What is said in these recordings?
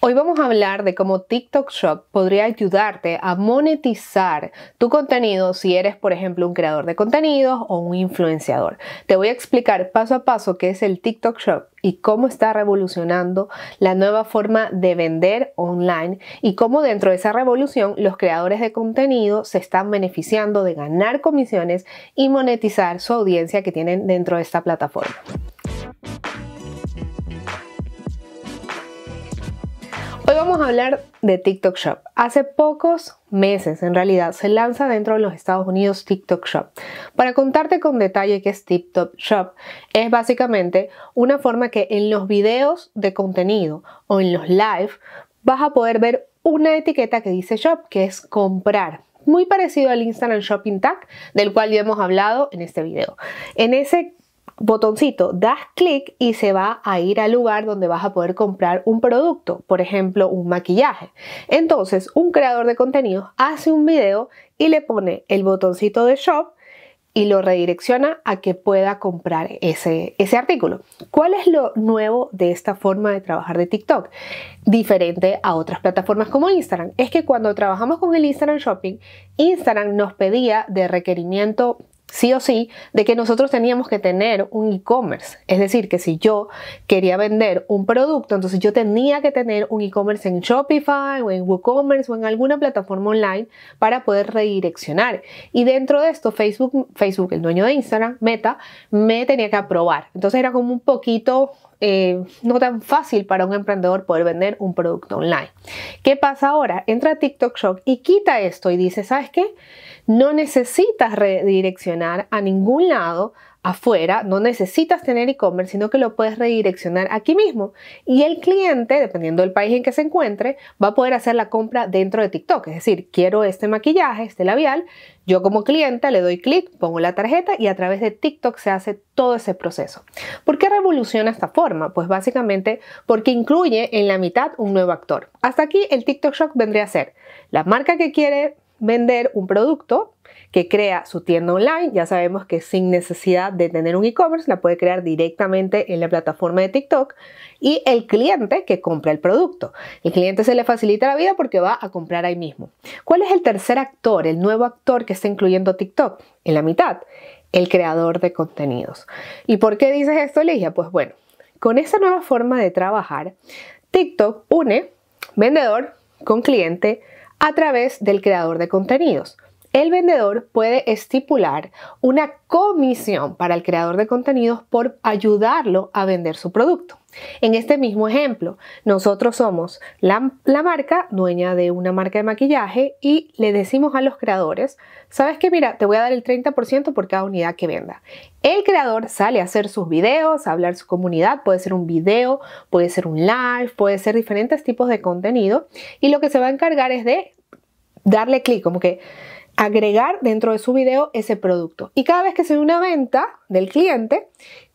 Hoy vamos a hablar de cómo TikTok Shop podría ayudarte a monetizar tu contenido si eres, por ejemplo, un creador de contenidos o un influenciador. Te voy a explicar paso a paso qué es el TikTok Shop y cómo está revolucionando la nueva forma de vender online y cómo dentro de esa revolución los creadores de contenido se están beneficiando de ganar comisiones y monetizar su audiencia que tienen dentro de esta plataforma. Vamos a hablar de TikTok Shop. Hace pocos meses, en realidad, se lanza dentro de los Estados Unidos TikTok Shop. Para contarte con detalle qué es TikTok Shop, es básicamente una forma que en los videos de contenido o en los live vas a poder ver una etiqueta que dice Shop, que es comprar muy parecido al Instagram Shopping Tag, del cual ya hemos hablado en este video. En ese botoncito, das clic y se va a ir al lugar donde vas a poder comprar un producto, por ejemplo, un maquillaje. Entonces, un creador de contenidos hace un video y le pone el botoncito de shop y lo redirecciona a que pueda comprar ese, ese artículo. ¿Cuál es lo nuevo de esta forma de trabajar de TikTok? Diferente a otras plataformas como Instagram. Es que cuando trabajamos con el Instagram Shopping, Instagram nos pedía de requerimiento sí o sí de que nosotros teníamos que tener un e-commerce. Es decir, que si yo quería vender un producto, entonces yo tenía que tener un e-commerce en Shopify o en WooCommerce o en alguna plataforma online para poder redireccionar. Y dentro de esto, Facebook, Facebook el dueño de Instagram, Meta, me tenía que aprobar. Entonces era como un poquito eh, no tan fácil para un emprendedor poder vender un producto online. ¿Qué pasa ahora? Entra a TikTok Shop y quita esto y dice, ¿sabes qué? No necesitas redireccionar a ningún lado afuera, no necesitas tener e-commerce, sino que lo puedes redireccionar aquí mismo. Y el cliente, dependiendo del país en que se encuentre, va a poder hacer la compra dentro de TikTok. Es decir, quiero este maquillaje, este labial, yo como cliente le doy clic, pongo la tarjeta y a través de TikTok se hace todo ese proceso. ¿Por qué revoluciona esta forma? Pues básicamente porque incluye en la mitad un nuevo actor. Hasta aquí el TikTok Shop vendría a ser la marca que quiere vender un producto que crea su tienda online, ya sabemos que sin necesidad de tener un e-commerce, la puede crear directamente en la plataforma de TikTok y el cliente que compra el producto. El cliente se le facilita la vida porque va a comprar ahí mismo. ¿Cuál es el tercer actor, el nuevo actor que está incluyendo TikTok? En la mitad, el creador de contenidos. ¿Y por qué dices esto, Ligia? Pues bueno, con esa nueva forma de trabajar, TikTok une vendedor con cliente a través del creador de contenidos el vendedor puede estipular una comisión para el creador de contenidos por ayudarlo a vender su producto. En este mismo ejemplo, nosotros somos la, marca, dueña de una marca de maquillaje, y le decimos a los creadores, sabes que mira, te voy a dar el 30% por cada unidad que venda. El creador sale a hacer sus videos, a hablar su comunidad, puede ser un video, puede ser un live, puede ser diferentes tipos de contenido, y lo que se va a encargar es de darle clic, como que agregar dentro de su video ese producto. Y cada vez que se ve una venta del cliente,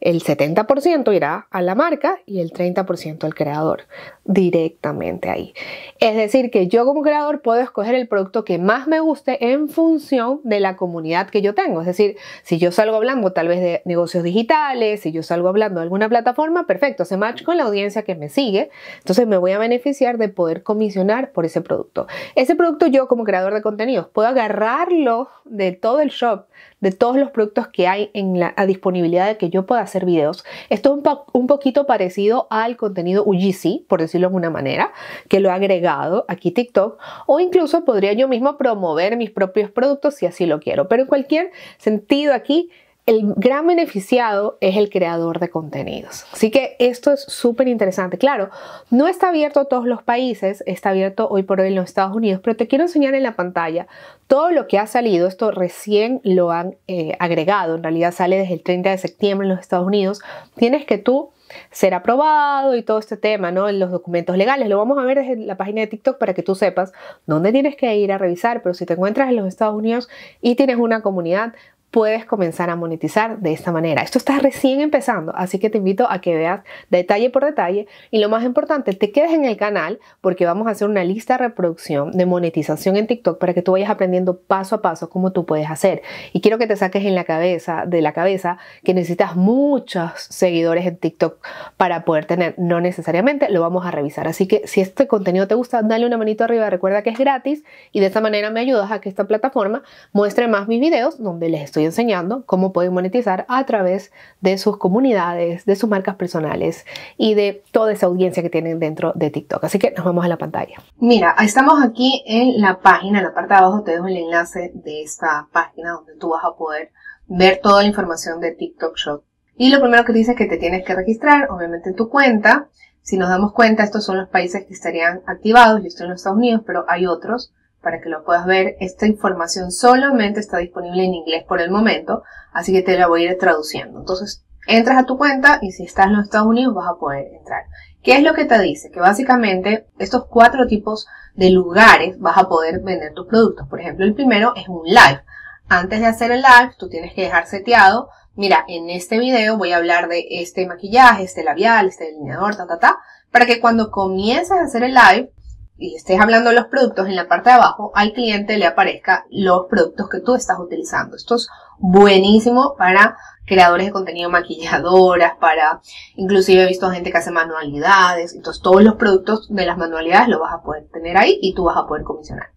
el 70% irá a la marca y el 30% al creador directamente ahí. Es decir, que yo como creador puedo escoger el producto que más me guste en función de la comunidad que yo tengo. Es decir, si yo salgo hablando tal vez de negocios digitales, si yo salgo hablando de alguna plataforma, perfecto, se match con la audiencia que me sigue. Entonces me voy a beneficiar de poder comisionar por ese producto. Ese producto yo como creador de contenidos puedo agarrarlo de todo el shop, de todos los productos que hay en la disponibilidad de que yo pueda hacer videos. Esto es un, un poquito parecido al contenido UGC, por decirlo de alguna manera, que lo he agregado aquí TikTok, o incluso podría yo mismo promover mis propios productos si así lo quiero. Pero en cualquier sentido aquí el gran beneficiado es el creador de contenidos. Así que esto es súper interesante. Claro, no está abierto a todos los países, está abierto hoy por hoy en los Estados Unidos, pero te quiero enseñar en la pantalla todo lo que ha salido. Esto recién lo han eh, agregado, en realidad sale desde el 30 de septiembre en los Estados Unidos. Tienes que tú ser aprobado y todo este tema, ¿no? En los documentos legales. Lo vamos a ver desde la página de TikTok para que tú sepas dónde tienes que ir a revisar, pero si te encuentras en los Estados Unidos y tienes una comunidad, puedes comenzar a monetizar de esta manera. Esto está recién empezando, así que te invito a que veas detalle por detalle y lo más importante, te quedes en el canal porque vamos a hacer una lista de reproducción de monetización en TikTok para que tú vayas aprendiendo paso a paso cómo tú puedes hacer. Y quiero que te saques en la cabeza, de la cabeza, que necesitas muchos seguidores en TikTok para poder tener, no necesariamente, lo vamos a revisar. Así que si este contenido te gusta, dale una manito arriba, recuerda que es gratis y de esta manera me ayudas a que esta plataforma muestre más mis videos donde les estoy enseñando cómo pueden monetizar a través de sus comunidades, de sus marcas personales y de toda esa audiencia que tienen dentro de TikTok. Así que nos vamos a la pantalla. Mira, estamos aquí en la página, en la parte de abajo te dejo el enlace de esta página donde tú vas a poder ver toda la información de TikTok Shop. Y lo primero que dice es que te tienes que registrar, obviamente en tu cuenta. Si nos damos cuenta, estos son los países que estarían activados. Yo estoy en los Estados Unidos, pero hay otros para que lo puedas ver. Esta información solamente está disponible en inglés por el momento, así que te la voy a ir traduciendo. Entonces, entras a tu cuenta y si estás en los Estados Unidos vas a poder entrar. ¿Qué es lo que te dice? Que básicamente estos cuatro tipos de lugares vas a poder vender tus productos. Por ejemplo, el primero es un live. Antes de hacer el live, tú tienes que dejar seteado, mira, en este video voy a hablar de este maquillaje, este labial, este delineador, ta, ta, ta, para que cuando comiences a hacer el live, y estés hablando de los productos, en la parte de abajo al cliente le aparezca los productos que tú estás utilizando. Esto es buenísimo para creadores de contenido maquilladoras, para inclusive he visto gente que hace manualidades, entonces todos los productos de las manualidades lo vas a poder tener ahí y tú vas a poder comisionar.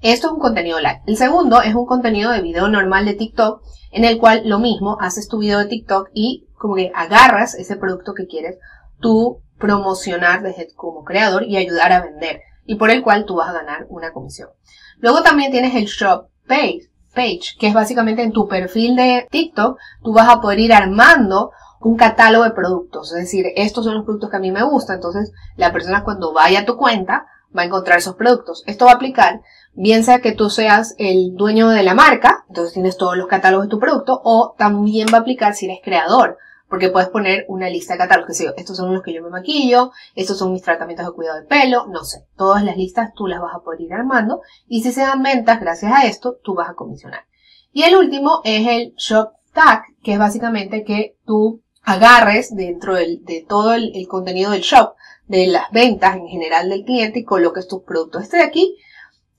Esto es un contenido live. El segundo es un contenido de video normal de TikTok en el cual lo mismo, haces tu video de TikTok y como que agarras ese producto que quieres tú promocionar desde como creador y ayudar a vender y por el cual tú vas a ganar una comisión. Luego también tienes el Shop Page, page, que es básicamente en tu perfil de TikTok, tú vas a poder ir armando un catálogo de productos. Es decir, estos son los productos que a mí me gustan. Entonces, la persona cuando vaya a tu cuenta va a encontrar esos productos. Esto va a aplicar bien sea que tú seas el dueño de la marca, entonces tienes todos los catálogos de tu producto, o también va a aplicar si eres creador porque puedes poner una lista de catálogos, que sé estos son los que yo me maquillo, estos son mis tratamientos de cuidado de pelo, no sé, todas las listas tú las vas a poder ir armando y si se dan ventas gracias a esto, tú vas a comisionar. Y el último es el Shop Tag, que es básicamente que tú agarres dentro de todo el, contenido del shop, de las ventas en general del cliente y coloques tus productos. Este de aquí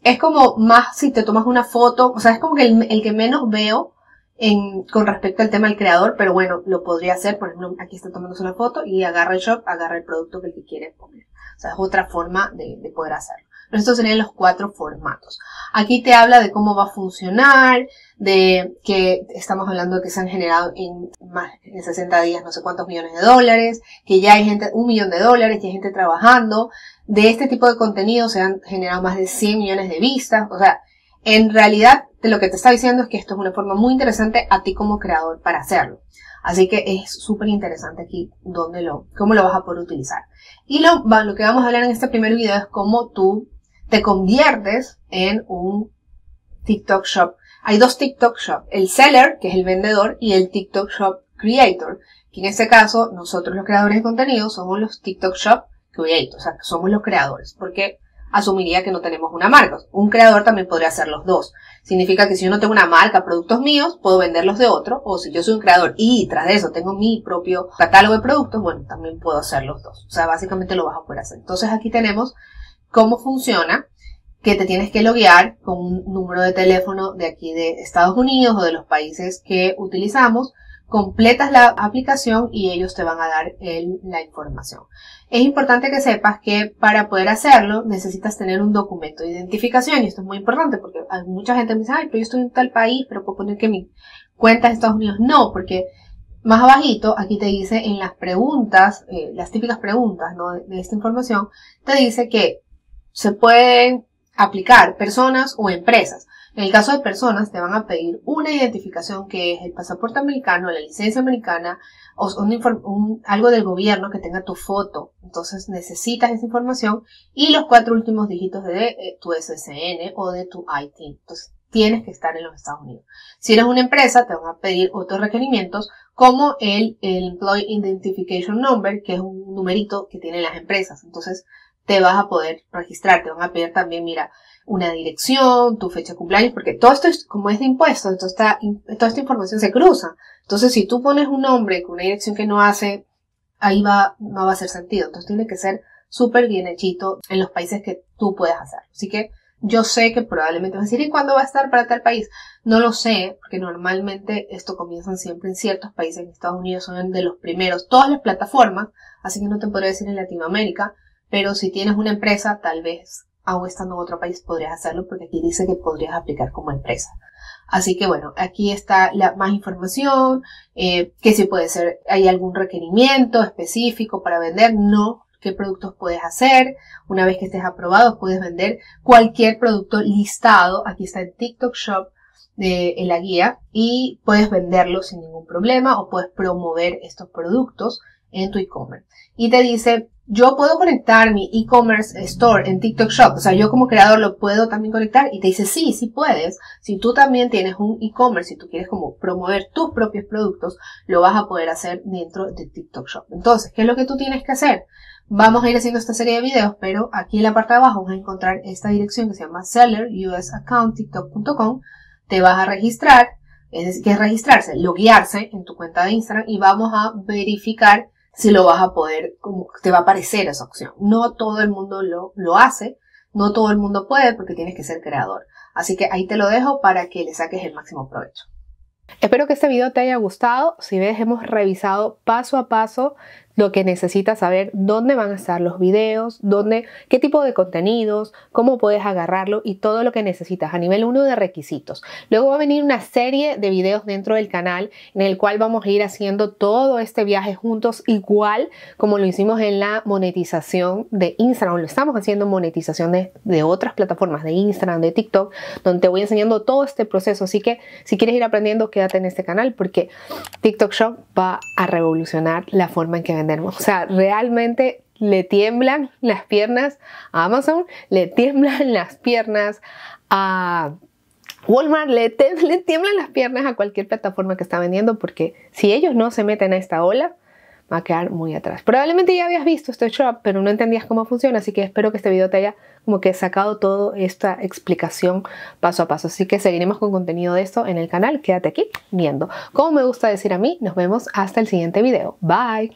es como más si te tomas una foto, o sea, es como que el que menos veo con respecto al tema del creador, pero bueno, lo podría hacer, por ejemplo, aquí está tomándose una foto y agarra el shop, agarra el producto que el quiere poner. O sea, es otra forma de, poder hacerlo. Pero estos serían los cuatro formatos. Aquí te habla de cómo va a funcionar, de que estamos hablando de que se han generado en más de 60 días no sé cuántos millones de dólares, que ya hay gente, un millón de dólares, que hay gente trabajando. De este tipo de contenido se han generado más de 100 millones de vistas. O sea, en realidad lo que te está diciendo es que esto es una forma muy interesante a ti como creador para hacerlo. Así que es súper interesante aquí dónde lo, cómo lo vas a poder utilizar. Y lo, lo que vamos a hablar en este primer video es cómo tú te conviertes en un TikTok Shop. Hay dos TikTok Shop, el seller, que es el vendedor, y el TikTok Shop Creator, que en este caso nosotros los creadores de contenido somos los TikTok Shop Creators, o sea, somos los creadores, porque asumiría que no tenemos una marca. Un creador también podría hacer los dos. Significa que si yo no tengo una marca, productos míos, puedo venderlos de otro, o si yo soy un creador y tras de eso tengo mi propio catálogo de productos, bueno, también puedo hacer los dos. O sea, básicamente lo vas a poder hacer. Entonces aquí tenemos cómo funciona, que te tienes que loguear con un número de teléfono de aquí de Estados Unidos o de los países que utilizamos completas la aplicación y ellos te van a dar la información. Es importante que sepas que para poder hacerlo necesitas tener un documento de identificación y esto es muy importante porque hay mucha gente me dice, ay, pero yo estoy en tal país, pero puedo poner que mi cuenta es Estados Unidos. No, porque más abajito, aquí te dice en las preguntas, eh, las típicas preguntas de esta información, te dice que se pueden aplicar personas o empresas. En el caso de personas, te van a pedir una identificación que es el pasaporte americano, la licencia americana o algo del gobierno que tenga tu foto. Entonces necesitas esa información y los cuatro últimos dígitos de eh, tu SSN o de tu IT. Entonces tienes que estar en los Estados Unidos. Si eres una empresa, te van a pedir otros requerimientos como el, el Employee Identification Number, que es un numerito que tienen las empresas. Entonces, te vas a poder registrar. Te van a pedir también, mira, una dirección, tu fecha de cumpleaños, porque todo esto es, como es de impuestos, entonces está, toda esta información se cruza. Entonces, si tú pones un nombre con una dirección que no hace, ahí va, no va a hacer sentido. Entonces tiene que ser súper bien hechito en los países que tú puedes hacer. Así que yo sé que probablemente vas a decir, ¿y cuándo va a estar para tal país? No lo sé, porque normalmente esto comienzan siempre en ciertos países. En Estados Unidos son de los primeros, todas las plataformas, así que no te podría decir en Latinoamérica, pero si tienes una empresa, tal vez aún estando en otro país podrías hacerlo porque aquí dice que podrías aplicar como empresa. Así que bueno, aquí está la, más información, eh, que si puede ser, hay algún requerimiento específico para vender, no, qué productos puedes hacer, una vez que estés aprobado puedes vender cualquier producto listado, aquí está en TikTok Shop, de, en la guía y puedes venderlo sin ningún problema o puedes promover estos productos en tu e-commerce. Y te dice yo puedo conectar mi e-commerce store en TikTok Shop, o sea, yo como creador lo puedo también conectar y te dice, sí, sí puedes. Si tú también tienes un e-commerce, si tú quieres como promover tus propios productos, lo vas a poder hacer dentro de TikTok Shop. Entonces, ¿qué es lo que tú tienes que hacer? Vamos a ir haciendo esta serie de videos, pero aquí en la parte de abajo vas a encontrar esta dirección que se llama sellerusaccount.tiktok.com. Te vas a registrar, es decir, que es registrarse, loguearse en tu cuenta de Instagram y vamos a verificar si lo vas a poder, como te va a aparecer esa opción. No todo el mundo lo, lo hace, no todo el mundo puede porque tienes que ser creador. Así que ahí te lo dejo para que le saques el máximo provecho. Espero que este video te haya gustado. Si ves, hemos revisado paso a paso lo que necesitas saber, dónde van a estar los videos, dónde, qué tipo de contenidos, cómo puedes agarrarlo y todo lo que necesitas a nivel 1 de requisitos. Luego va a venir una serie de videos dentro del canal en el cual vamos a ir haciendo todo este viaje juntos igual como lo hicimos en la monetización de Instagram, lo estamos haciendo en monetización de, de otras plataformas de Instagram, de TikTok, donde te voy enseñando todo este proceso. Así que si quieres ir aprendiendo, quédate en este canal porque TikTok Shop va a revolucionar la forma en que o sea, realmente le tiemblan las piernas a Amazon, le tiemblan las piernas a Walmart, le, tiemblan las piernas a cualquier plataforma que está vendiendo porque si ellos no se meten a esta ola, va a quedar muy atrás. Probablemente ya habías visto este shop, pero no entendías cómo funciona, así que espero que este video te haya como que sacado toda esta explicación paso a paso. Así que seguiremos con contenido de esto en el canal. Quédate aquí viendo. Como me gusta decir a mí, nos vemos hasta el siguiente video. Bye.